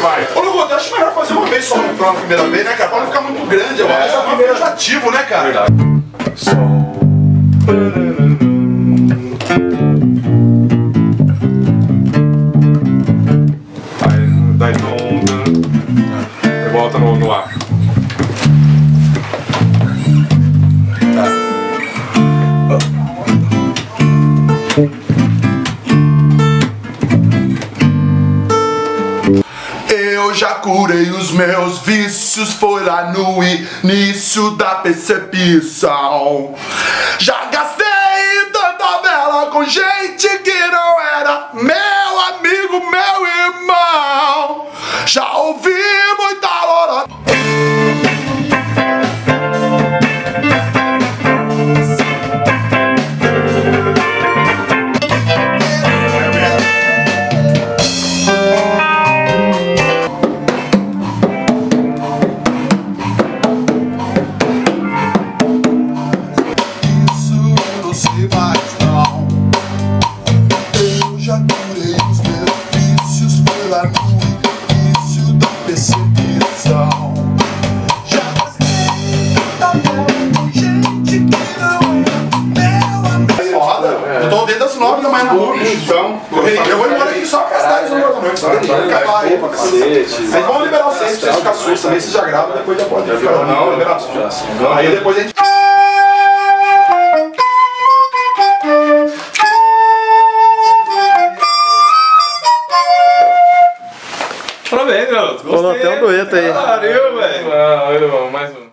vai. Ô, Lugo, acho melhor fazer uma vez só no plano a primeira vez, né, cara? Pra não ficar muito grande, eu É. acho que é meio ativo, né, cara? Verdade. Aí volta no, no Eu já curei os meus vícios, foi lá no início da percepção. Já gastei tanta bela com gente que não era meu da manhã na rua, então. Eu vou embora aqui só com as 10 horas da noite. Tá, Mas tá, tá. vamos liberar o sexto, vocês ficarem sustos também, vocês já gravam, depois já pode. Não, liberar o então, Aí depois a gente. Parabéns, garoto. Gostei. Falou até um dueto aí. Pariu, velho. Não, mais um.